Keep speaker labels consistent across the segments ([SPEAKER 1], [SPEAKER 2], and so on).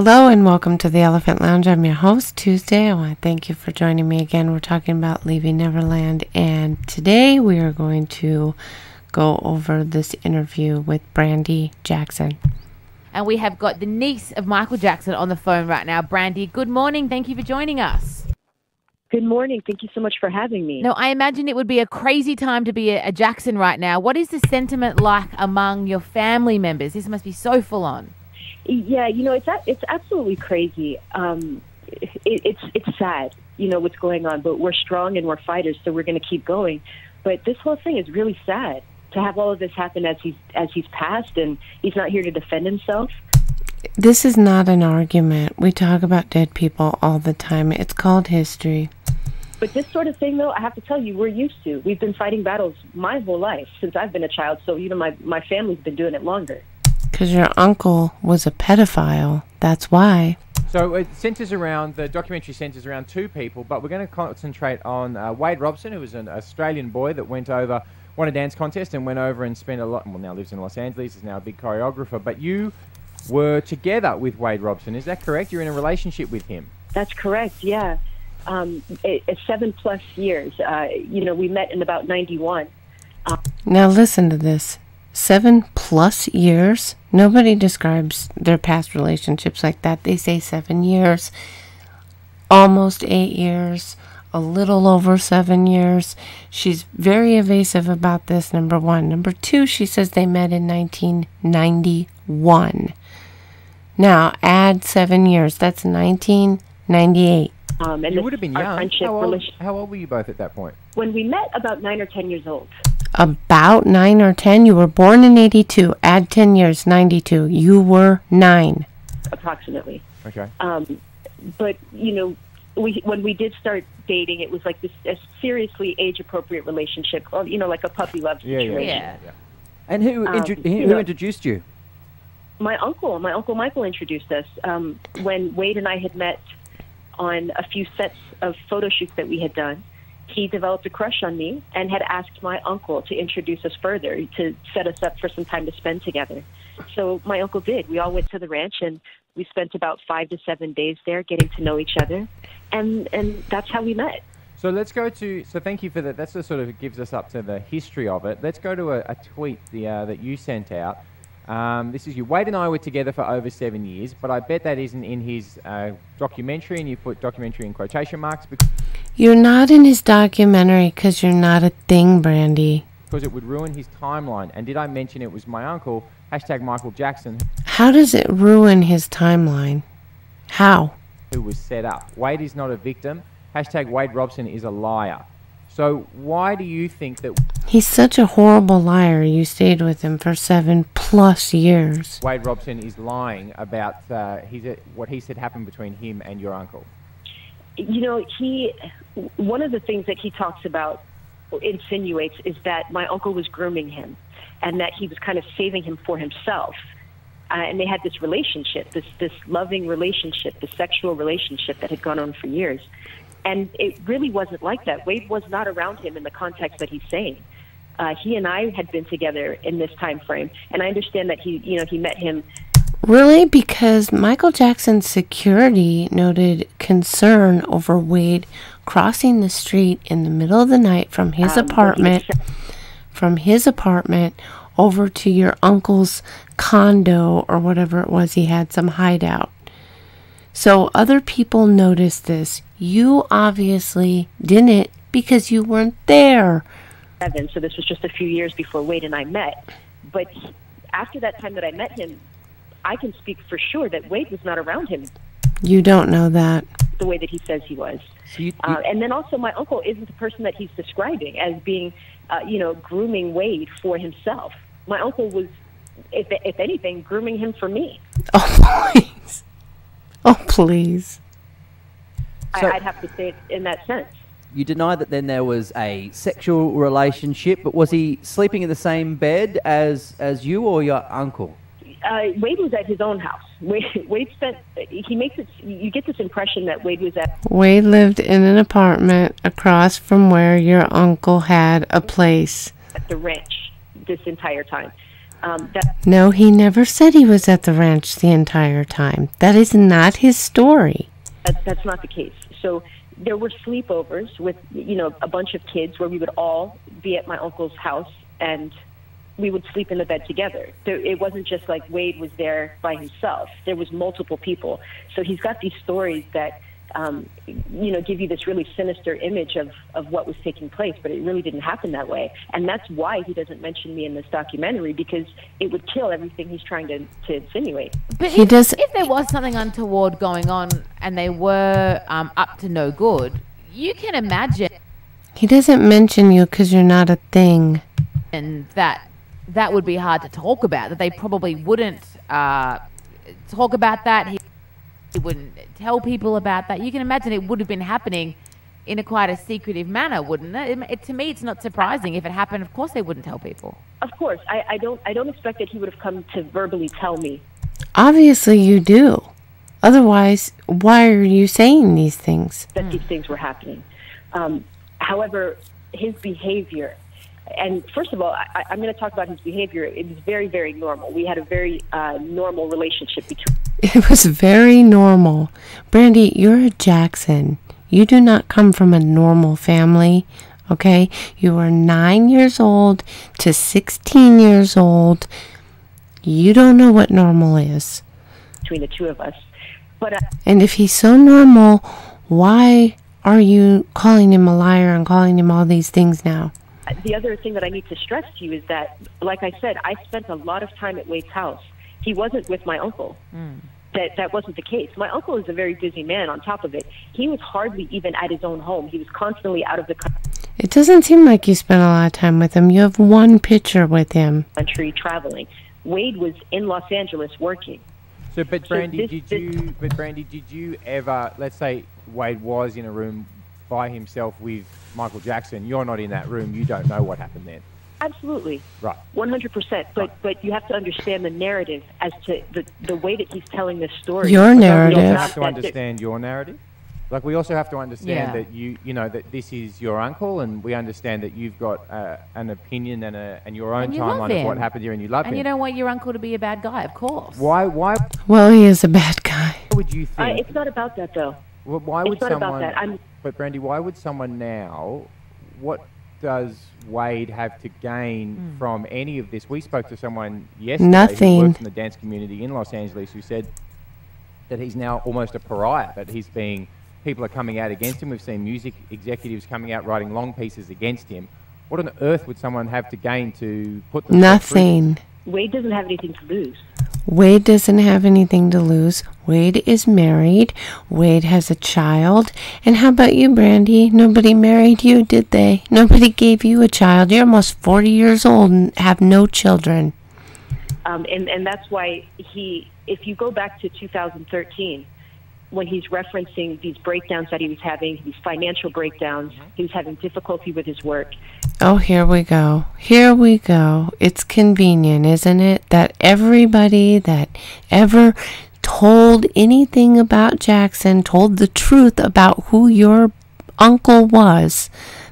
[SPEAKER 1] Hello and welcome to the Elephant Lounge. I'm your host, Tuesday. I want to thank you for joining me again. We're talking about leaving Neverland, and today we are going to go over this interview with Brandi Jackson.
[SPEAKER 2] And we have got the niece of Michael Jackson on the phone right now. Brandi, good morning. Thank you for joining us.
[SPEAKER 3] Good morning. Thank you so much for having me.
[SPEAKER 2] Now, I imagine it would be a crazy time to be a, a Jackson right now. What is the sentiment like among your family members? This must be so full on.
[SPEAKER 3] Yeah, you know, it's it's absolutely crazy. Um, it, it's it's sad, you know, what's going on, but we're strong and we're fighters, so we're going to keep going. But this whole thing is really sad to have all of this happen as he's as he's passed, and he's not here to defend himself.
[SPEAKER 1] This is not an argument. We talk about dead people all the time. It's called history.
[SPEAKER 3] But this sort of thing, though, I have to tell you, we're used to. We've been fighting battles my whole life since I've been a child. So you know, my my family's been doing it longer.
[SPEAKER 1] Because your uncle was a pedophile. That's why.
[SPEAKER 4] So it centres around the documentary centres around two people, but we're going to concentrate on uh, Wade Robson, who was an Australian boy that went over, won a dance contest, and went over and spent a lot. Well, now lives in Los Angeles, is now a big choreographer. But you were together with Wade Robson, is that correct? You're in a relationship with him.
[SPEAKER 3] That's correct. Yeah, um, it, it's seven plus years. Uh, you know, we met in about '91.
[SPEAKER 1] Now listen to this. Seven plus years. Nobody describes their past relationships like that. They say seven years, almost eight years, a little over seven years. She's very evasive about this, number one. Number two, she says they met in 1991. Now, add seven years. That's 1998.
[SPEAKER 3] Um, and
[SPEAKER 4] You would have been young. How old, how old were you both at that point?
[SPEAKER 3] when we met, about nine or ten years old.
[SPEAKER 1] About nine or ten. You were born in 82. Add 10 years, 92. You were nine.
[SPEAKER 3] approximately.
[SPEAKER 4] Okay.
[SPEAKER 3] Um, but you know, we when we did start dating, it was like this a seriously age appropriate relationship, or you know, like a puppy love
[SPEAKER 4] Yeah, yeah,
[SPEAKER 3] situation.
[SPEAKER 2] Yeah.
[SPEAKER 4] yeah.
[SPEAKER 5] And who,
[SPEAKER 3] Um,
[SPEAKER 5] intro- who,
[SPEAKER 3] you
[SPEAKER 5] who
[SPEAKER 3] know-
[SPEAKER 5] introduced you?
[SPEAKER 3] My uncle, my uncle Michael, introduced us um, when Wade and I had met on a few sets of photo shoots that we had done. He developed a crush on me and had asked my uncle to introduce us further to set us up for some time to spend together. So my uncle did. We all went to the ranch and we spent about five to seven days there getting to know each other, and and that's how we met.
[SPEAKER 4] So let's go to. So thank you for that. That's the sort of gives us up to the history of it. Let's go to a, a tweet the, uh, that you sent out. Um, this is you. Wade and I were together for over seven years, but I bet that isn't in his uh, documentary, and you put documentary in quotation marks because,
[SPEAKER 1] You're not in his documentary because you're not a thing, Brandi.
[SPEAKER 4] because it would ruin his timeline. And did I mention it was my uncle? Hashtag Michael Jackson,
[SPEAKER 1] How does it ruin his timeline? How?
[SPEAKER 4] who was set up. Wade is not a victim. Hashtag Wade Robson is a liar. So why do you think that
[SPEAKER 1] He's such a horrible liar. You stayed with him for seven plus years.
[SPEAKER 4] Wade Robson is lying about uh, his, what he said happened between him and your uncle?
[SPEAKER 3] you know, he one of the things that he talks about insinuates is that my uncle was grooming him and that he was kind of saving him for himself. Uh, and they had this relationship, this this loving relationship, this sexual relationship that had gone on for years. And it really wasn't like that. Wade was not around him in the context that he's saying. Uh, he and I had been together in this time frame, and I understand that he, you know, he met him
[SPEAKER 1] Really? Because Michael Jackson's security noted concern over Wade crossing the street in the middle of the night from his
[SPEAKER 3] Um,
[SPEAKER 1] apartment, from his apartment over to your uncle's condo or whatever it was he had some hideout. So other people noticed this. You obviously didn't because you weren't there.
[SPEAKER 3] seven, so this was just a few years before Wade and I met. But after that time that I met him, I can speak for sure that Wade was not around him
[SPEAKER 1] You don't know that.
[SPEAKER 3] the way that he says he was.
[SPEAKER 5] So you,
[SPEAKER 3] Uh, and then also, my uncle isn't the person that he's describing as being, uh, you know, grooming Wade for himself. My uncle was, if, if anything, grooming him for me.
[SPEAKER 1] Oh, please. Oh, please.
[SPEAKER 5] So-
[SPEAKER 3] I, I'd have to say it in that sense.
[SPEAKER 5] you deny that then there was a sexual relationship, but was he sleeping in the same bed as as you or your uncle?
[SPEAKER 3] Uh, Wade was at his own house. Wade, Wade spent. He makes it. You get this impression that Wade was at
[SPEAKER 1] Wade lived in an apartment across from where your uncle had a place.
[SPEAKER 3] at the ranch this entire time. Um, that
[SPEAKER 1] No, he never said he was at the ranch the entire time. That is not his story.
[SPEAKER 3] that, that's not the case. So there were sleepovers with you know a bunch of kids where we would all be at my uncle's house and we would sleep in the bed together. There, it wasn't just like Wade was there by himself. There was multiple people. So he's got these stories that um, you know give you this really sinister image of of what was taking place, but it really didn't happen that way. And that's why he doesn't mention me in this documentary because it would kill everything he's trying to to insinuate.
[SPEAKER 2] But
[SPEAKER 1] He
[SPEAKER 2] if,
[SPEAKER 1] does-
[SPEAKER 2] if there was something untoward going on and they were um, up to no good, you can imagine
[SPEAKER 1] He doesn't mention you because you're not a thing.
[SPEAKER 2] And that that would be hard to talk about. That they probably wouldn't uh, talk about that. He, he wouldn't tell people about that. You can imagine it would have been happening in a quite a secretive manner, wouldn't it? it? To me, it's not surprising if it happened. Of course, they wouldn't tell people.
[SPEAKER 3] Of course, I, I don't I don't expect that he would have come to verbally tell me
[SPEAKER 1] Obviously, you do. Otherwise, why are you saying these things?
[SPEAKER 3] that these things were happening. Um, however, his behavior, and first of all, I, I'm going to talk about his behavior. It was very, very normal. We had a very uh, normal relationship between.
[SPEAKER 1] It was very normal. Brandi, you're a Jackson. You do not come from a normal family, okay? You are nine years old to 16 years old. You don't know what normal is.
[SPEAKER 3] between the two of us. But uh,
[SPEAKER 1] And if he's so normal, why are you calling him a liar and calling him all these things now?
[SPEAKER 3] the other thing that I need to stress to you is that, like I said, I spent a lot of time at Wade's house. He wasn't with my uncle. That that wasn't the case. My uncle is a very busy man. On top of it, he was hardly even at his own home. He was constantly out of the country.
[SPEAKER 1] It doesn't seem like you spent a lot of time with him. You have one picture with him.
[SPEAKER 3] country traveling. Wade was in Los Angeles working.
[SPEAKER 4] So, but
[SPEAKER 3] So
[SPEAKER 4] Brandi,
[SPEAKER 3] this-
[SPEAKER 4] did you? But Brandi, did you ever? Let's say Wade was in a room by himself with Michael Jackson. You're not in that room. You don't know what happened then.
[SPEAKER 3] Absolutely.
[SPEAKER 4] Right.
[SPEAKER 3] One hundred percent. But but you have to understand the narrative as to the the way that he's telling this story.
[SPEAKER 1] Your narrative.
[SPEAKER 3] don't
[SPEAKER 4] We
[SPEAKER 3] not
[SPEAKER 4] have to understand your narrative. Like we also have to understand
[SPEAKER 2] Yeah.
[SPEAKER 4] that you, you know, that this is your uncle, and we understand that you've got uh, an opinion and a and your own
[SPEAKER 2] And you
[SPEAKER 4] timeline of what
[SPEAKER 2] him.
[SPEAKER 4] happened here, and you love
[SPEAKER 2] And
[SPEAKER 4] him.
[SPEAKER 2] And you don't want your uncle to be a bad guy, of course.
[SPEAKER 4] why? Why
[SPEAKER 1] Well, he is a bad guy.
[SPEAKER 4] would you
[SPEAKER 3] Uh, it's not about that though.
[SPEAKER 4] Well, why
[SPEAKER 3] It's
[SPEAKER 4] would
[SPEAKER 3] not about that. I'm-
[SPEAKER 4] But Brandi, why would someone now? What does Wade have to gain from any of this? We spoke to someone yesterday who
[SPEAKER 1] Nothing.
[SPEAKER 4] works in the dance community in Los Angeles who said that he's now almost a pariah. That he's being people are coming out against him. We've seen music executives coming out writing long pieces against him. What on earth would someone have to gain to put themselves?
[SPEAKER 1] Nothing.
[SPEAKER 3] Wade doesn't have anything to lose.
[SPEAKER 1] Wade doesn't have anything to lose. Wade is married. Wade has a child. And how about you, Brandi? Nobody married you, did they? Nobody gave you a child. You're almost 40 years old and have no children.
[SPEAKER 3] Um, and, and that's why he, if you go back to 2013, when he's referencing these breakdowns that he was having, these financial breakdowns, mm-hmm. he was having difficulty with his work.
[SPEAKER 1] Oh, here we go. Here we go. It's convenient, isn't it? That everybody that ever told anything about Jackson, told the truth about who your uncle was,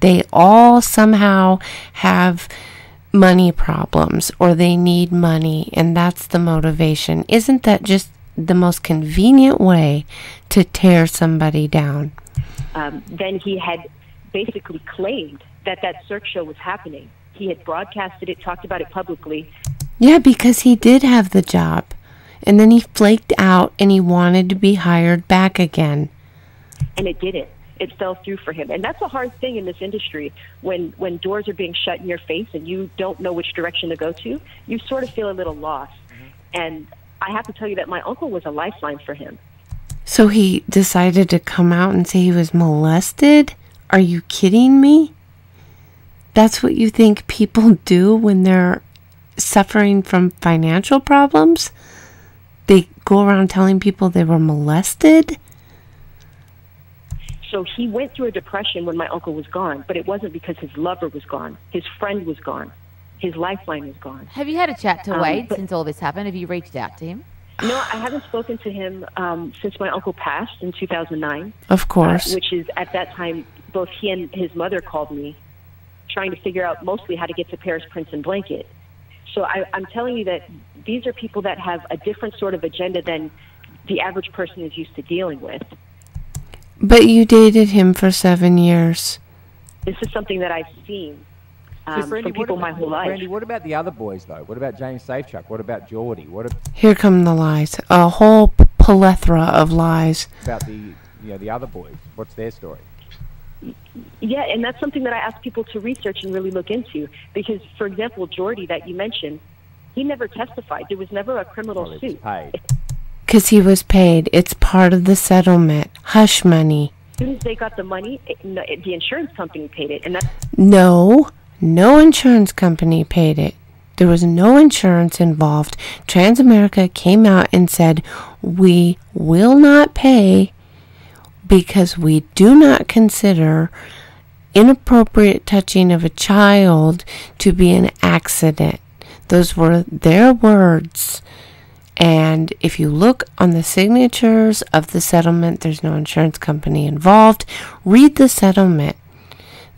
[SPEAKER 1] they all somehow have money problems or they need money, and that's the motivation. Isn't that just the most convenient way to tear somebody down?
[SPEAKER 3] Um, then he had basically claimed that that Cirque show was happening. He had broadcasted it, talked about it publicly,
[SPEAKER 1] Yeah, because he did have the job. And then he flaked out and he wanted to be hired back again.
[SPEAKER 3] and it didn't. It fell through for him, and that's a hard thing in this industry. When when doors are being shut in your face and you don't know which direction to go to, you sort of feel a little lost. And I have to tell you that my uncle was a lifeline for him.
[SPEAKER 1] So he decided to come out and say he was molested? Are you kidding me? That's what you think people do when they're suffering from financial problems? They go around telling people they were molested?
[SPEAKER 3] So he went through a depression when my uncle was gone, but it wasn't because his lover was gone. His friend was gone. His lifeline is gone.
[SPEAKER 2] Have you had a chat to
[SPEAKER 3] Um,
[SPEAKER 2] Wade
[SPEAKER 3] but-
[SPEAKER 2] since all this happened? Have you reached out to him?
[SPEAKER 3] No, I haven't spoken to him um, since my uncle passed in 2009.
[SPEAKER 1] Of
[SPEAKER 3] uh,
[SPEAKER 1] course.
[SPEAKER 3] which is at that time both he and his mother called me trying to figure out mostly how to get to Paris Prince and Blanket. So I, I'm telling you that these are people that have a different sort of agenda than the average person is used to dealing with.
[SPEAKER 1] But you dated him for seven years.
[SPEAKER 3] This is something that I've seen
[SPEAKER 4] So,
[SPEAKER 3] um,
[SPEAKER 4] Brandi,
[SPEAKER 3] from people
[SPEAKER 4] what
[SPEAKER 3] my
[SPEAKER 4] about,
[SPEAKER 3] whole life.
[SPEAKER 4] Brandi, what about the other boys though? What about James Safechuck? What about Jordy? What ab-
[SPEAKER 1] Here come the lies. A whole plethora of lies.
[SPEAKER 4] about the you know the other boys? What's their story?
[SPEAKER 3] Yeah, and that's something that I ask people to research and really look into. Because, for example, Jordy that you mentioned, he never testified. There was never a criminal
[SPEAKER 4] Well,
[SPEAKER 3] suit.
[SPEAKER 4] paid.
[SPEAKER 1] Because he was paid. It's part of the settlement. Hush money.
[SPEAKER 3] As soon as they got the money, it, it, the insurance company paid it, and that's
[SPEAKER 1] No, no insurance company paid it. There was no insurance involved. Transamerica came out and said, We will not pay because we do not consider inappropriate touching of a child to be an accident. Those were their words. And if you look on the signatures of the settlement, there's no insurance company involved. Read the settlement.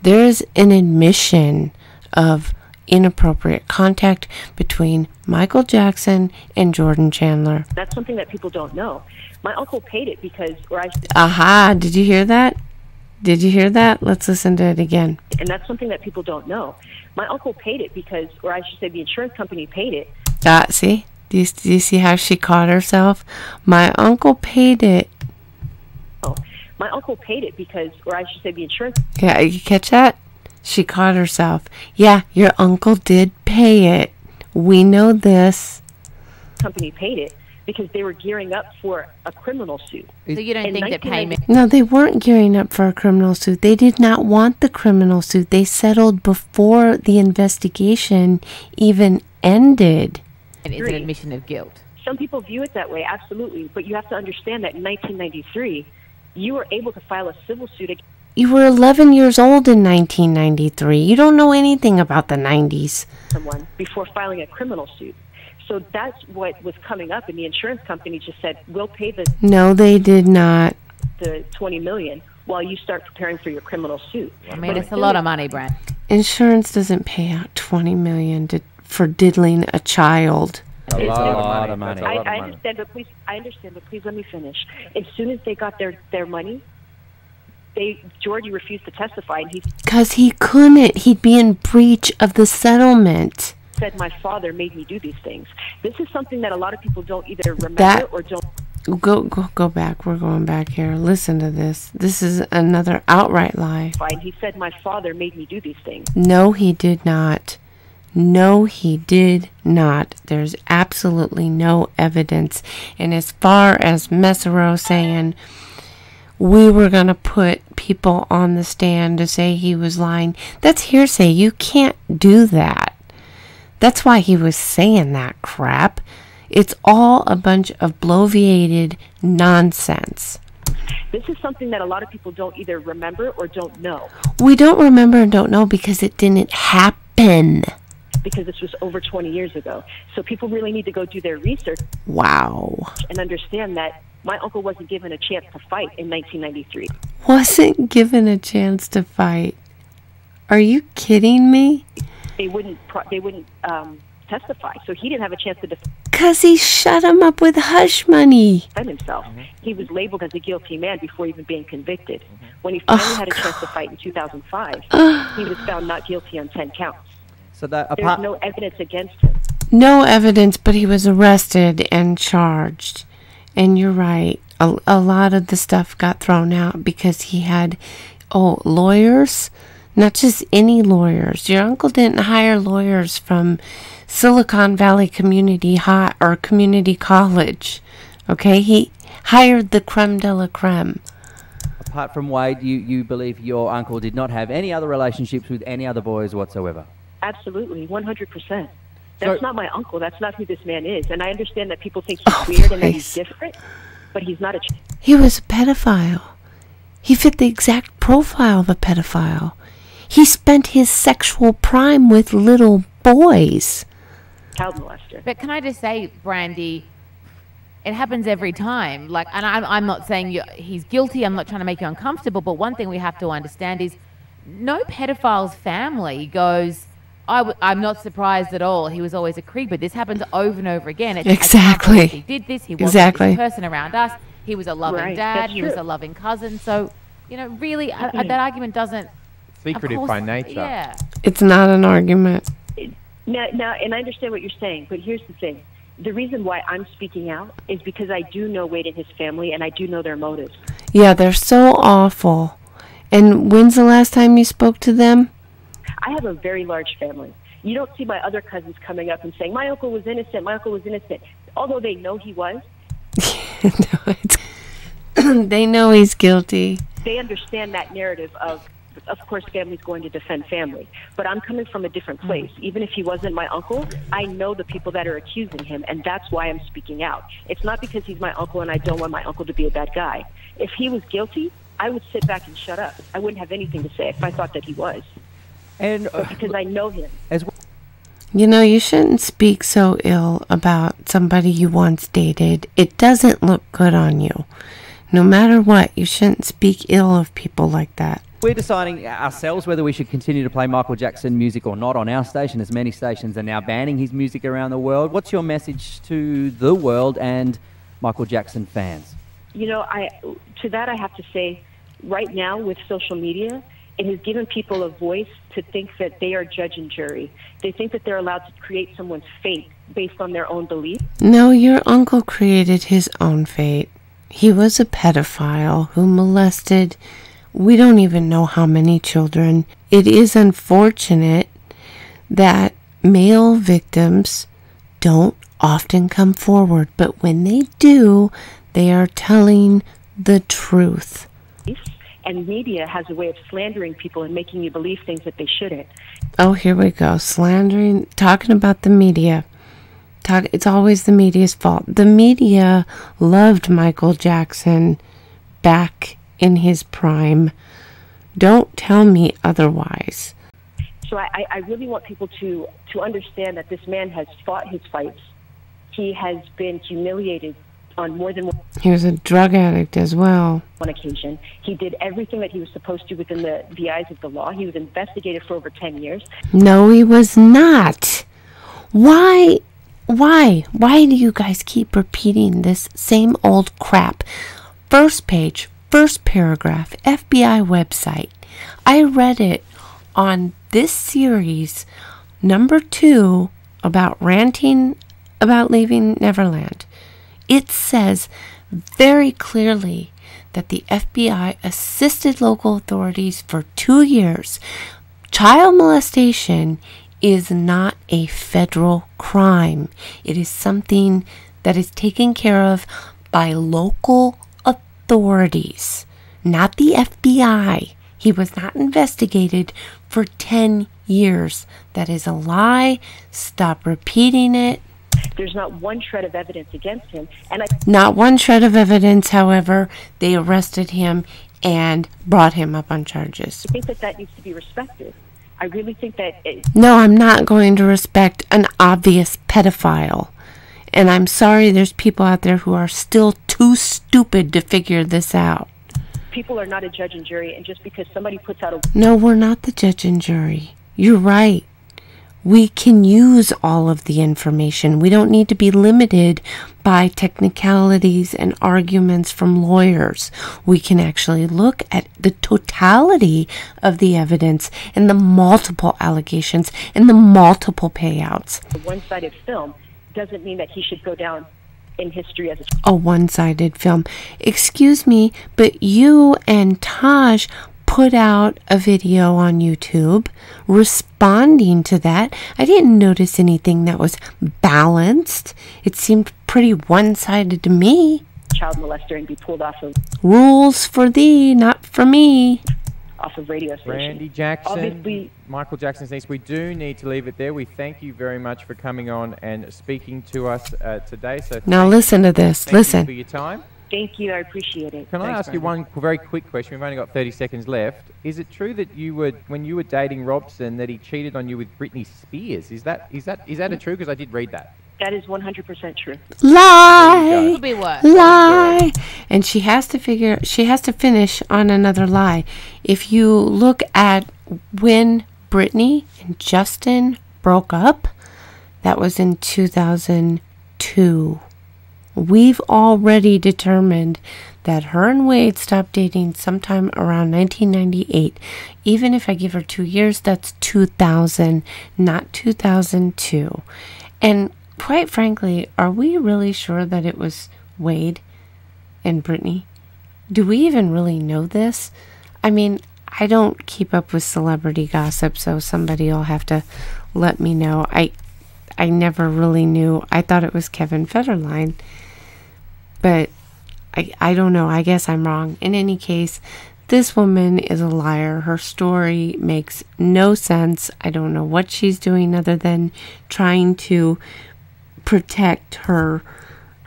[SPEAKER 1] There is an admission of inappropriate contact between Michael Jackson and Jordan Chandler.
[SPEAKER 3] that's something that people don't know. My uncle paid it because, or I,
[SPEAKER 1] Aha, did you hear that? Did you hear that? Let's listen to it again.
[SPEAKER 3] and that's something that people don't know. My uncle paid it because, or I should say, the insurance company paid it
[SPEAKER 1] Ah, see? Do you, do you see how she caught herself? My uncle paid it.
[SPEAKER 3] My uncle paid it because, or I should say, the insurance
[SPEAKER 1] Yeah, you catch that? She caught herself. Yeah, your uncle did pay it. We know this.
[SPEAKER 3] company paid it because they were gearing up for a criminal suit.
[SPEAKER 2] So you don't
[SPEAKER 3] In
[SPEAKER 2] think that
[SPEAKER 3] 1990
[SPEAKER 2] payment
[SPEAKER 1] No, they weren't gearing up for a criminal suit. They did not want the criminal suit. They settled before the investigation even ended.
[SPEAKER 2] is an admission of guilt?
[SPEAKER 3] Some people view it that way, absolutely, but you have to understand that in 1993, you were able to file a civil suit against
[SPEAKER 1] You were 11 years old in 1993. You don't know anything about the 90s.
[SPEAKER 3] someone before filing a criminal suit. So that's what was coming up, and the insurance company just said, "We'll pay the
[SPEAKER 1] No, they did not.
[SPEAKER 3] the 20 million while you start preparing for your criminal suit."
[SPEAKER 2] I mean, it's a lot of money, Brent.
[SPEAKER 1] Insurance doesn't pay out 20 million to, for diddling a child.
[SPEAKER 4] A
[SPEAKER 3] It's-
[SPEAKER 4] lot,
[SPEAKER 5] lot
[SPEAKER 4] of
[SPEAKER 5] of
[SPEAKER 4] money.
[SPEAKER 5] money.
[SPEAKER 4] That's a
[SPEAKER 3] I,
[SPEAKER 4] lot of
[SPEAKER 3] I
[SPEAKER 4] money.
[SPEAKER 3] understand, but please, I understand, but please let me finish. As soon as they got their their money, they Jordy refused to testify, and he
[SPEAKER 1] Because he couldn't. He'd be in breach of the settlement.
[SPEAKER 3] said, "My father made me do these things." This is something that a lot of people don't either remember
[SPEAKER 1] That-
[SPEAKER 3] or don't.
[SPEAKER 1] Go, go, go back. We're going back here. Listen to this. This is another outright lie.
[SPEAKER 3] find. He said, "My father made me do these things."
[SPEAKER 1] No, he did not. No, he did not. There's absolutely no evidence. And as far as Mesereau saying we were going to put people on the stand to say he was lying, that's hearsay. You can't do that. That's why he was saying that crap. It's all a bunch of bloviated nonsense.
[SPEAKER 3] This is something that a lot of people don't either remember or don't know
[SPEAKER 1] We don't remember and don't know because it didn't happen.
[SPEAKER 3] Because this was over 20 years ago. So people really need to go do their research
[SPEAKER 1] Wow.
[SPEAKER 3] and understand that my uncle wasn't given a chance to fight in 1993.
[SPEAKER 1] wasn't given a chance to fight. Are you kidding me?
[SPEAKER 3] They wouldn't. Pro- they wouldn't um, testify, so he didn't have a chance to defend
[SPEAKER 1] Cause he shut him up with hush money.
[SPEAKER 3] himself.
[SPEAKER 4] Mm-hmm.
[SPEAKER 3] He was labeled as a guilty man before even being convicted.
[SPEAKER 4] Mm-hmm.
[SPEAKER 3] When he finally
[SPEAKER 1] Oh,
[SPEAKER 3] had a chance to fight in 2005, he was found not guilty on 10 counts.
[SPEAKER 5] So that
[SPEAKER 3] There's
[SPEAKER 5] apart,
[SPEAKER 3] no evidence against him.
[SPEAKER 1] No evidence, but he was arrested and charged. And you're right. A, a lot of the stuff got thrown out because he had, oh, lawyers? Not just any lawyers. Your uncle didn't hire lawyers from Silicon Valley Community High or Community College. Okay? He hired the creme de la creme.
[SPEAKER 5] apart from Wade, you, you believe your uncle did not have any other relationships with any other boys whatsoever.
[SPEAKER 3] Absolutely, 100%.
[SPEAKER 4] So-
[SPEAKER 3] That's not my uncle. That's not who this man is. And I understand that people think he's
[SPEAKER 1] Oh,
[SPEAKER 3] weird and that he's different, but he's not a. ch-
[SPEAKER 1] He was a pedophile. He fit the exact profile of a pedophile. He spent his sexual prime with little boys.
[SPEAKER 3] child molester.
[SPEAKER 2] But can I just say, Brandi, it happens every time. Like, and I'm, I'm not saying you he's guilty. I'm not trying to make you uncomfortable. But one thing we have to understand is, no pedophile's family goes I w- I'm not surprised at all. He was always a creep, but this happens over and over again. It's,
[SPEAKER 1] Exactly.
[SPEAKER 2] He did this. He wasn't
[SPEAKER 1] Exactly.
[SPEAKER 2] this person around us. He was a loving
[SPEAKER 3] Right,
[SPEAKER 2] dad. He was a loving cousin. So, you know, really, uh, that argument doesn't.
[SPEAKER 4] Secretive
[SPEAKER 2] course-
[SPEAKER 4] by nature.
[SPEAKER 2] Yeah.
[SPEAKER 1] It's not an argument.
[SPEAKER 3] Now, now, and I understand what you're saying, but here's the thing. The reason why I'm speaking out is because I do know Wade and his family, and I do know their motives.
[SPEAKER 1] Yeah, they're so awful. And when's the last time you spoke to them?
[SPEAKER 3] I have a very large family. You don't see my other cousins coming up and saying, my uncle was innocent, my uncle was innocent. Although they know he was,
[SPEAKER 1] No, they know he's guilty.
[SPEAKER 3] they understand that narrative of, of course, family's going to defend family. But I'm coming from a different mm-hmm. place. Even if he wasn't my uncle, I know the people that are accusing him, and that's why I'm speaking out. It's not because he's my uncle and I don't want my uncle to be a bad guy. If he was guilty, I would sit back and shut up. I wouldn't have anything to say if I thought that he was,
[SPEAKER 5] And uh,
[SPEAKER 3] because I know him.
[SPEAKER 5] as
[SPEAKER 1] You know, you shouldn't speak so ill about somebody you once dated. It doesn't look good on you. No matter what, you shouldn't speak ill of people like that.
[SPEAKER 5] We're deciding ourselves whether we should continue to play Michael Jackson music or not on our station, as many stations are now banning his music around the world. What's your message to the world and Michael Jackson fans?
[SPEAKER 3] You know, I to that I have to say, right now with social media, it has given people a voice to think that they are judge and jury. They think that they're allowed to create someone's fate based on their own belief.
[SPEAKER 1] No, your uncle created his own fate. He was a pedophile who molested we don't even know how many children. It is unfortunate that male victims don't often come forward, but when they do, they are telling the truth.
[SPEAKER 3] And media has a way of slandering people and making you believe things that they shouldn't.
[SPEAKER 1] Oh, here we go. Slandering, talking about the media. Talk, it's always the media's fault. The media loved Michael Jackson back in his prime. Don't tell me otherwise.
[SPEAKER 3] So I, I- I really want people to, to understand that this man has fought his fights. He has been humiliated on more than one.
[SPEAKER 1] He was a drug addict as well.
[SPEAKER 3] one occasion. He did everything that he was supposed to within the, the eyes of the law. He was investigated for over 10 years.
[SPEAKER 1] No, he was not. Why? Why? Why do you guys keep repeating this same old crap? First page, first paragraph, FBI website. I read it on this series, number two, about ranting about leaving Neverland. It says very clearly that the FBI assisted local authorities for two years. Child molestation is not a federal crime. It is something that is taken care of by local authorities, not the FBI. He was not investigated for 10 years. That is a lie. Stop repeating it.
[SPEAKER 3] There's not one shred of evidence against him. And I
[SPEAKER 1] Not one shred of evidence, however, they arrested him and brought him up on charges.
[SPEAKER 3] I think that that needs to be respected. I really think that
[SPEAKER 1] No, I'm not going to respect an obvious pedophile. And I'm sorry there's people out there who are still too stupid to figure this out.
[SPEAKER 3] people are not a judge and jury, and just because somebody puts out a
[SPEAKER 1] No, we're not the judge and jury. You're right. We can use all of the information. We don't need to be limited by technicalities and arguments from lawyers. We can actually look at the totality of the evidence and the multiple allegations and the multiple payouts.
[SPEAKER 3] A one-sided film doesn't mean that he should go down in history as a
[SPEAKER 1] a one sided film. Excuse me, but you and Taj put out a video on YouTube responding to that. I didn't notice anything that was balanced. It seemed pretty one sided to me.
[SPEAKER 3] child molester and be pulled off of
[SPEAKER 1] Rules for thee, not for me.
[SPEAKER 3] off of radio station.
[SPEAKER 4] Brandi Jackson,
[SPEAKER 3] Obviously,
[SPEAKER 4] Michael Jackson's niece. We do need to leave it there. We thank you very much for coming on and speaking to us uh, today. So
[SPEAKER 1] Now listen to this.
[SPEAKER 4] thank you
[SPEAKER 1] Listen.
[SPEAKER 4] for your time.
[SPEAKER 3] Thank you. I appreciate it.
[SPEAKER 4] Can I
[SPEAKER 3] Thanks,
[SPEAKER 4] ask you one very quick question? We've only got 30 seconds left. Is it true that you were, when you were dating Robson, that he cheated on you with Britney Spears? Is that is that is that a true? Because I did read that.
[SPEAKER 3] That is 100% true.
[SPEAKER 1] Lie.
[SPEAKER 2] Could be worse.
[SPEAKER 1] lie and she has to figure she has to finish on another lie if you look at when Britney and Justin broke up, that was in 2002. We've already determined that her and Wade stopped dating sometime around 1998. Even if I give her two years, that's 2000, not 2002. And quite frankly, are we really sure that it was Wade and Britney? Do we even really know this? I mean, I don't keep up with celebrity gossip, so somebody will have to let me know. I I never really knew. I thought it was Kevin Federline. But I I don't know. I guess I'm wrong. In any case, this woman is a liar. Her story makes no sense. I don't know what she's doing other than trying to protect her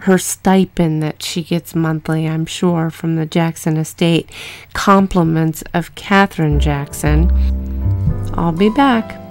[SPEAKER 1] her stipend that she gets monthly, I'm sure, from the Jackson estate. Compliments of Katherine Jackson. I'll be back.